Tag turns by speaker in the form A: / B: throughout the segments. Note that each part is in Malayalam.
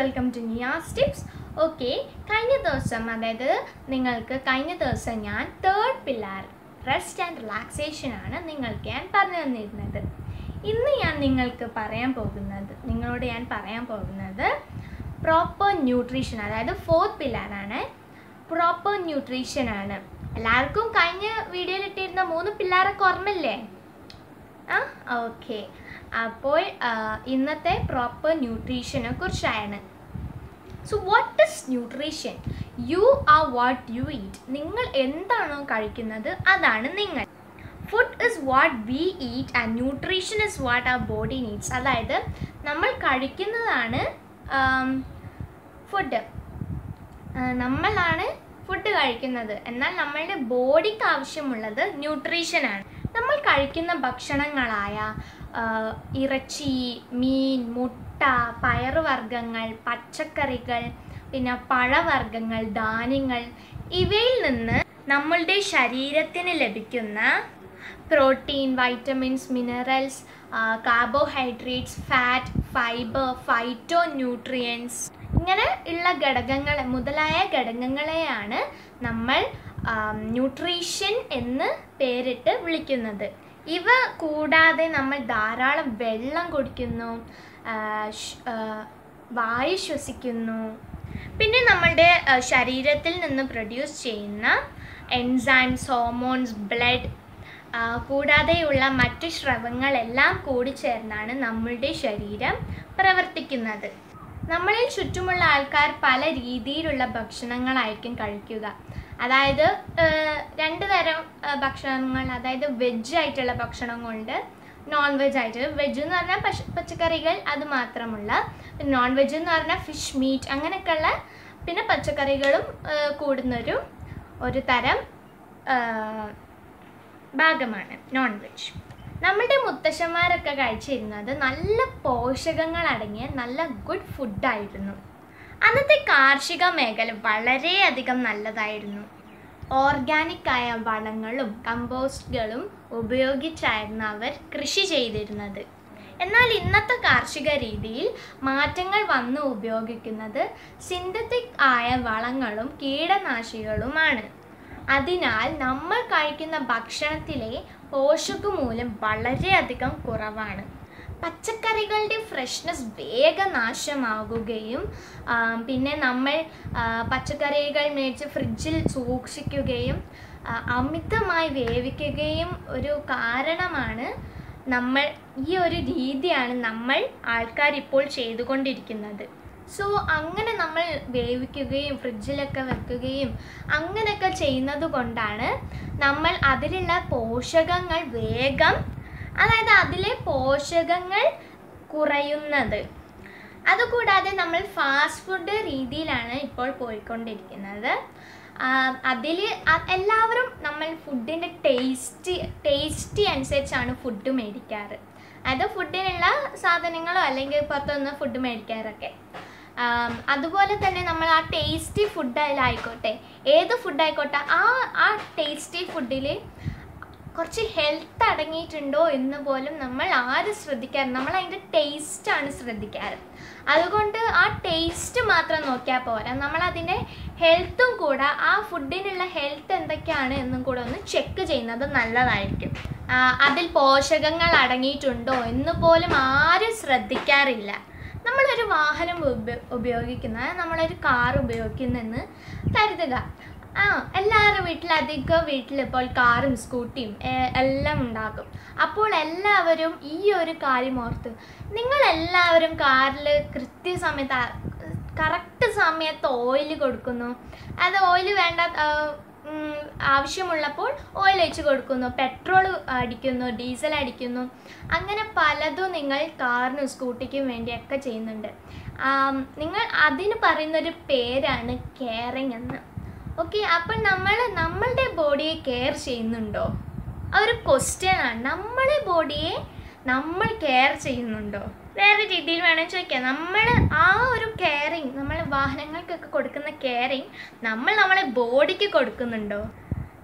A: Welcome to Niyas tips okay കഴിഞ്ഞ ദിവസം അതായത് നിങ്ങൾക്ക് കഴിഞ്ഞ ദിവസം ഞാൻ third pillar rest and relaxation ആണ് നിങ്ങൾക്ക് ഞാൻ പറഞ്ഞു തന്നിരുന്നത്. ഇന്ന് ഞാൻ നിങ്ങൾക്ക് പറയാൻ പോകുന്നത് നിങ്ങളോട് ഞാൻ പറയാൻ പോകുന്നത് പ്രോപ്പർ ന്യൂട്രീഷൻ അതായത് ഫോർത്ത് പില്ലാറാണ് പ്രോപ്പർ ന്യൂട്രീഷൻ ആണ്. എല്ലാവർക്കും കഴിഞ്ഞ വീഡിയോയിൽ ഇട്ടിരുന്ന മൂന്ന് പില്ലാറൊക്കെ ഓർമ്മയില്ലേ? ആ ഓക്കെ അപ്പോൾ ഇന്നത്തെ പ്രോപ്പർ ന്യൂട്രീഷനെ കുറിച്ചാണ്. So what is nutrition you are what you eat നിങ്ങൾ എന്താണോ കഴിക്കുന്നത് അതാണ് നിങ്ങൾ. Food is what we eat and nutrition is what our body needs അതായത് നമ്മൾ കഴിക്കുന്നതാണ് ഫുഡ് നമ്മളാണ് ഫുഡ് കഴിക്കുന്നത്. എന്നാൽ നമ്മളുടെ ബോഡിക്ക് ആവശ്യമുള്ളത് ന്യൂട്രീഷനാണ് നമ്മൾ കഴിക്കുന്ന ഭക്ഷണങ്ങളായ ഇറച്ചി മീൻ മുട്ട പയറുവർഗങ്ങൾ പച്ചക്കറികൾ പിന്നെ പഴവർഗങ്ങൾ ധാന്യങ്ങൾ ഇവയിൽ നിന്ന് നമ്മളുടെ ശരീരത്തിന് ലഭിക്കുന്ന protein vitamins minerals carbohydrates fat fibre phytonutrients ഇങ്ങനെ ഉള്ള ഘടകങ്ങൾ മുതലായ ഘടകങ്ങളെയാണ് നമ്മൾ ന്യൂട്രീഷൻ എന്ന് പേരിട്ട് വിളിക്കുന്നത്. ഇവ കൂടാതെ നമ്മൾ ധാരാളം വെള്ളം കുടിക്കുന്നു വായു ശ്വസിക്കുന്നു. പിന്നെ നമ്മളുടെ ശരീരത്തിൽ നിന്ന് പ്രൊഡ്യൂസ് ചെയ്യുന്ന എൻസൈംസ് ഹോർമോൺസ് ബ്ലഡ് കൂടാതെയുള്ള മറ്റു കൂടി ചേർന്നാണ് നമ്മളുടെ ശരീരം പ്രവർത്തിക്കുന്നത്. നമ്മളിൽ ചുറ്റുമുള്ള ആൾക്കാർ പല രീതിയിലുള്ള ഭക്ഷണങ്ങളായിരിക്കും കഴിക്കുക. അതായത് രണ്ട് തരം ഭക്ഷണങ്ങൾ അതായത് വെജ് ആയിട്ടുള്ള ഭക്ഷണങ്ങളുണ്ട് നോൺ വെജ് ആയിട്ട്. വെജ് എന്ന് പറഞ്ഞാൽ പശ പച്ചക്കറികൾ അത് മാത്രമുള്ള. പിന്നെ നോൺ വെജ് എന്ന് പറഞ്ഞാൽ ഫിഷ് മീറ്റ് അങ്ങനെയൊക്കെയുള്ള പിന്നെ പച്ചക്കറികളും കൂടുന്നൊരു ഒരു തരം ഭാഗമാണ് നോൺ വെജ് നമ്മുടെ മുത്തശ്ശന്മാരൊക്കെ കഴിച്ചിരുന്നത് നല്ല പോഷകങ്ങൾ അടങ്ങിയ നല്ല ഗുഡ് ഫുഡായിരുന്നു അന്നത്തെ കാർഷിക മേഖല വളരെയധികം നല്ലതായിരുന്നു. ഓർഗാനിക് ആയ വളങ്ങളും കമ്പോസ്റ്റുകളും ഉപയോഗിച്ചായിരുന്നു അവർ കൃഷി ചെയ്തിരുന്നത്. എന്നാൽ ഇന്നത്തെ കാർഷിക രീതിയിൽ മാറ്റങ്ങൾ വന്ന് ഉപയോഗിക്കുന്നത് സിന്തറ്റിക് ആയ വളങ്ങളും കീടനാശികളുമാണ് അതിനാൽ നമ്മൾ കഴിക്കുന്ന ഭക്ഷണത്തിലെ പോഷകമൂല്യം വളരെയധികം കുറവാണ്. പച്ചക്കറികളുടെ ഫ്രഷ്നെസ് വേഗം നാശമാകുകയും പിന്നെ നമ്മൾ പച്ചക്കറികൾ മേടിച്ച് ഫ്രിഡ്ജിൽ സൂക്ഷിക്കുകയും അമിതമായി വേവിക്കുകയും ഒരു കാരണമാണ് നമ്മൾ ഈ ഒരു രീതിയാണ് നമ്മൾ ആൾക്കാർ ഇപ്പോൾ ചെയ്തുകൊണ്ടിരിക്കുന്നത്. സോ അങ്ങനെ നമ്മൾ വേവിക്കുകയും ഫ്രിഡ്ജിലൊക്കെ വെക്കുകയും അങ്ങനെയൊക്കെ ചെയ്യുന്നത് കൊണ്ടാണ് നമ്മൾ അതിലുള്ള പോഷകങ്ങൾ വേഗം അതായത് അതിലെ പോഷകങ്ങൾ കുറയുന്നത്. അതുകൂടാതെ നമ്മൾ ഫാസ്റ്റ് ഫുഡ് രീതിയിലാണ് ഇപ്പോൾ പോയിക്കൊണ്ടിരിക്കുന്നത്. അതിൽ എല്ലാവരും നമ്മൾ ഫുഡിന്റെ ടേസ്റ്റ് ടേസ്റ്റി അനുസരിച്ചാണ് ഫുഡ് മേടിക്കാറ്. അതായത് ഫുഡിനുള്ള സാധനങ്ങളോ അല്ലെങ്കിൽ പുറത്തുനിന്ന് ഫുഡ് മേടിക്കാറൊക്കെ. അതുപോലെ തന്നെ നമ്മൾ ആ ടേസ്റ്റി ഫുഡായാലായിക്കോട്ടെ ഏത് ഫുഡായിക്കോട്ടെ ആ ആ ടേസ്റ്റി ഫുഡിൽ കുറച്ച് ഹെൽത്ത് അടങ്ങിയിട്ടുണ്ടോ എന്ന് പോലും നമ്മൾ ആരും ശ്രദ്ധിക്കാറ്? നമ്മൾ അതിന്റെ ടേസ്റ്റാണ് ശ്രദ്ധിക്കാറ്. അതുകൊണ്ട് ആ ടേസ്റ്റ് മാത്രം നോക്കിയാൽ പോരാ. നമ്മൾ അതിന്റെ ഹെൽത്തും കൂടെ ആ ഫുഡിനുള്ള ഹെൽത്ത് എന്തൊക്കെയാണ് എന്നും കൂടെ ഒന്ന് ചെക്ക് ചെയ്യുന്നത് നല്ലതായിരിക്കും. അതിൽ പോഷകങ്ങൾ അടങ്ങിയിട്ടുണ്ടോ എന്ന് പോലും ആരും ശ്രദ്ധിക്കാറില്ല. നമ്മളൊരു വാഹനം ഉപ- ഉപയോഗിക്കുന്ന നമ്മളൊരു കാർ ഉപയോഗിക്കുന്നെന്ന് കരുതുക. ആ എല്ലാവരുടെ വീട്ടിൽ അധികം വീട്ടിൽ ഇപ്പോൾ കാറും സ്കൂട്ടിയും എല്ലാം ഉണ്ടാകും. അപ്പോൾ എല്ലാവരും ഈ ഒരു കാര്യം ഓർത്ത് നിങ്ങൾ എല്ലാവരും കാറിൽ കൃത്യസമയത്ത് കറക്റ്റ് സമയത്ത് ഓയിൽ കൊടുക്കുന്നു. അത് ഓയിൽ വേണ്ട ആവശ്യമുള്ളപ്പോൾ ഓയിൽ ഒഴിച്ച് കൊടുക്കുന്നു. പെട്രോൾ അടിക്കുന്നു ഡീസൽ അടിക്കുന്നു. അങ്ങനെ പലതും നിങ്ങൾ കാറിനും സ്കൂട്ടിക്കും വേണ്ടിയൊക്കെ ചെയ്യുന്നുണ്ട്. നിങ്ങൾ അതിന് പറയുന്നൊരു പേരാണ് കെയറിങ് എന്ന്. ഓക്കെ അപ്പം നമ്മൾ നമ്മളുടെ ബോഡിയെ കെയർ ചെയ്യുന്നുണ്ടോ? ആ ഒരു ക്വസ്റ്റ്യൻ ആണ്. നമ്മളെ ബോഡിയെ നമ്മൾ കെയർ ചെയ്യുന്നുണ്ടോ? വേറെ രീതിയിൽ വേണം ചോദിക്കാം. നമ്മൾ ആ ഒരു കെയറിങ് നമ്മൾ വാഹനങ്ങൾക്കൊക്കെ കൊടുക്കുന്ന കെയറിങ് നമ്മൾ നമ്മളെ ബോഡിക്ക് കൊടുക്കുന്നുണ്ടോ?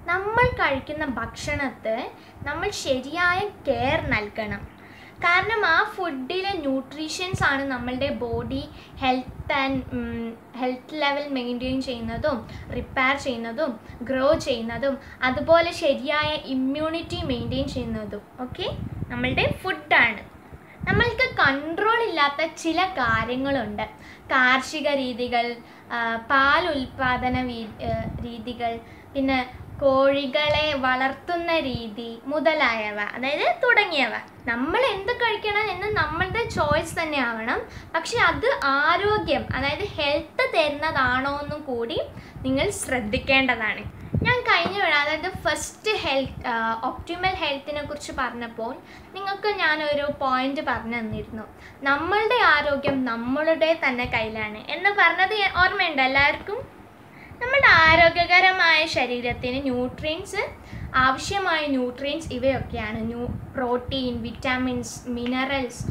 A: നമ്മൾ കഴിക്കുന്ന ഭക്ഷണത്തെ നമ്മൾ ശരിയായ കെയർ നൽകണം. കാരണം ആ ഫുഡിലെ ന്യൂട്രീഷ്യൻസ് ആണ് നമ്മളുടെ body health and health level maintain ചെയ്യുന്നതും റിപ്പയർ ചെയ്യുന്നതും ഗ്രോ ചെയ്യുന്നതും അതുപോലെ ശരിയായ ഇമ്മ്യൂണിറ്റി മെയിന്റെയിൻ ചെയ്യുന്നതും ഓക്കെ നമ്മളുടെ ഫുഡാണ് നമ്മൾക്ക് കൺട്രോൾ ഇല്ലാത്ത ചില കാര്യങ്ങളുണ്ട്. കാർഷിക രീതികൾ പാൽ ഉൽപാദന രീതികൾ പിന്നെ കോഴികളെ വളർത്തുന്ന രീതി മുതലായവ അതായത് തുടങ്ങിയവ. നമ്മൾ എന്ത് കഴിക്കണം എന്ന് നമ്മളുടെ ചോയ്സ് തന്നെ ആവണം. പക്ഷെ അത് ആരോഗ്യം അതായത് ഹെൽത്ത് തരുന്നതാണോ എന്നും കൂടി നിങ്ങൾ ശ്രദ്ധിക്കേണ്ടതാണ്. ഞാൻ കഴിഞ്ഞ വേണം അതായത് ഫസ്റ്റ് ഹെൽത്ത് ഒപ്റ്റിമൽ ഹെൽത്തിനെ കുറിച്ച് പറഞ്ഞപ്പോൾ നിങ്ങൾക്ക് ഞാനൊരു പോയിന്റ് പറഞ്ഞു തന്നിരുന്നു. നമ്മളുടെ ആരോഗ്യം നമ്മളുടെ തന്നെ കയ്യിലാണ് എന്ന് പറഞ്ഞത് ഓർമ്മയുണ്ട് എല്ലാവർക്കും? നമ്മുടെ ആരോഗ്യകരമായ ശരീരത്തിന് ന്യൂട്രിയൻസ് ആവശ്യമായ ന്യൂട്രിയൻസ് ഇവയൊക്കെയാണ്. ന്യൂ പ്രോട്ടീൻ വിറ്റാമിൻസ് മിനറൽസ്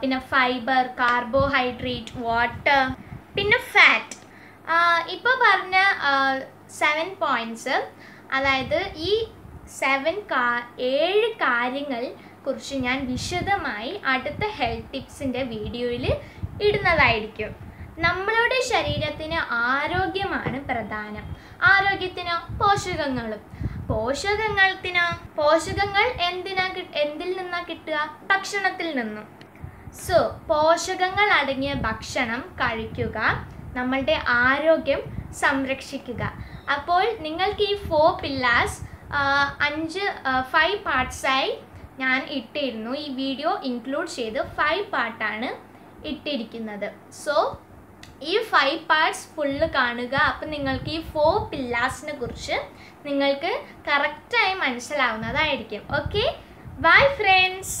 A: പിന്നെ ഫൈബർ കാർബോഹൈഡ്രേറ്റ് വാട്ടർ പിന്നെ ഫാറ്റ് ഇപ്പോൾ പറഞ്ഞ സെവൻ പോയിന്റ്സ് അതായത് ഈ സെവൻ കാ ഏഴ് കാര്യങ്ങൾ കുറിച്ച് ഞാൻ വിശദമായി അടുത്ത ഹെൽത്ത് ടിപ്സിന്റെ വീഡിയോയിൽ ഇടുന്നതായിരിക്കും. നമ്മളുടെ ശരീരത്തിന് ആരോഗ്യമാണ് പ്രധാനം. ആരോഗ്യത്തിന്? പോഷകങ്ങളും. പോഷകങ്ങൾത്തിന്? പോഷകങ്ങൾ എന്തിനാ എന്തിൽ നിന്നാ കിട്ടുക? ഭക്ഷണത്തിൽ നിന്നും. സോ പോഷകങ്ങൾ അടങ്ങിയ ഭക്ഷണം കഴിക്കുക നമ്മളുടെ ആരോഗ്യം സംരക്ഷിക്കുക. അപ്പോൾ നിങ്ങൾക്ക് ഈ ഫോർ പില്ലാസ് അഞ്ച് ഫൈവ് പാർട്സായി ഞാൻ ഇട്ടിരുന്നു. ഈ വീഡിയോ ഇൻക്ലൂഡ് ചെയ്ത് ഫൈവ് പാർട്ടാണ് ഇട്ടിരിക്കുന്നത്. സോ ഈ ഫൈവ് പാർട്സ് ഫുള്ള് കാണുക. അപ്പം നിങ്ങൾക്ക് ഈ ഫോർ പില്ലാസിനെ കുറിച്ച് നിങ്ങൾക്ക് കറക്റ്റായി മനസ്സിലാവുന്നതായിരിക്കും. Okay bye friends